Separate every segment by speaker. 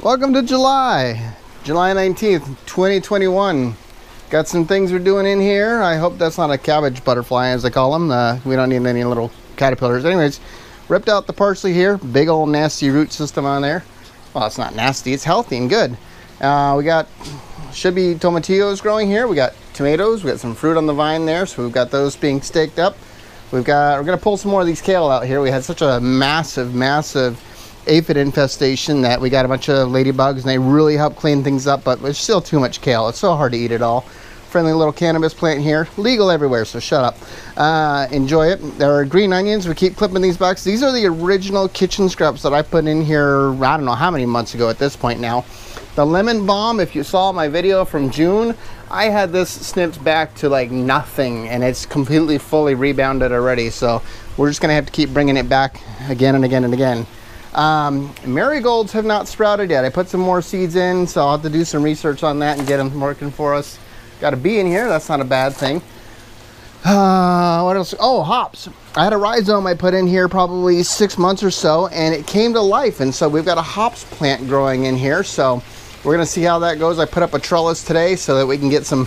Speaker 1: Welcome to July, July 19th, 2021. Got some things we're doing in here. I hope that's not a cabbage butterfly, as they call them. Uh, we don't need any little caterpillars. Anyways, ripped out the parsley here. Big old nasty root system on there. Well, it's not nasty. It's healthy and good. Uh, we got should be tomatillos growing here. We got tomatoes. We got some fruit on the vine there, so we've got those being staked up. We've got we're gonna pull some more of these kale out here. We had such a massive, massive aphid infestation that we got a bunch of ladybugs and they really help clean things up, but it's still too much kale. It's so hard to eat it all. Friendly little cannabis plant here, legal everywhere, so shut up. Uh, enjoy it. There are green onions. We keep clipping these boxes. These are the original kitchen scraps that I put in here, I don't know how many months ago at this point now. The lemon balm, if you saw my video from June, I had this snipped back to like nothing and it's completely fully rebounded already. So we're just gonna have to keep bringing it back again and again and again. Um, marigolds have not sprouted yet. I put some more seeds in, so I'll have to do some research on that and get them working for us. Got a bee in here, that's not a bad thing. Uh, what else? Oh, hops. I had a rhizome I put in here probably six months or so, and it came to life. And so we've got a hops plant growing in here. So we're gonna see how that goes. I put up a trellis today so that we can get some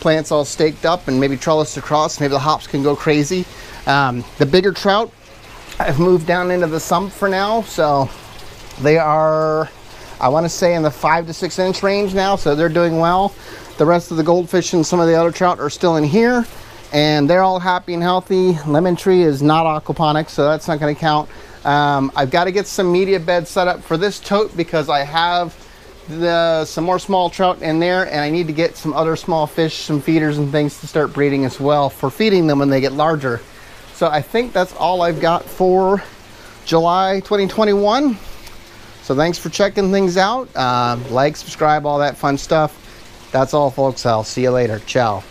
Speaker 1: plants all staked up and maybe trellis across. Maybe the hops can go crazy. Um, the bigger trout, I've moved down into the sump for now. So they are, I wanna say in the five to six inch range now. So they're doing well. The rest of the goldfish and some of the other trout are still in here and they're all happy and healthy. Lemon tree is not aquaponic, so that's not gonna count. Um, I've got to get some media beds set up for this tote because I have the, some more small trout in there and I need to get some other small fish, some feeders and things to start breeding as well for feeding them when they get larger. So I think that's all I've got for July 2021. So thanks for checking things out. Uh, like, subscribe, all that fun stuff. That's all, folks. I'll see you later. Ciao.